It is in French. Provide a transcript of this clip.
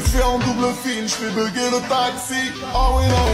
fait en double fil, je fais bugger le taxi. Oh oui, non.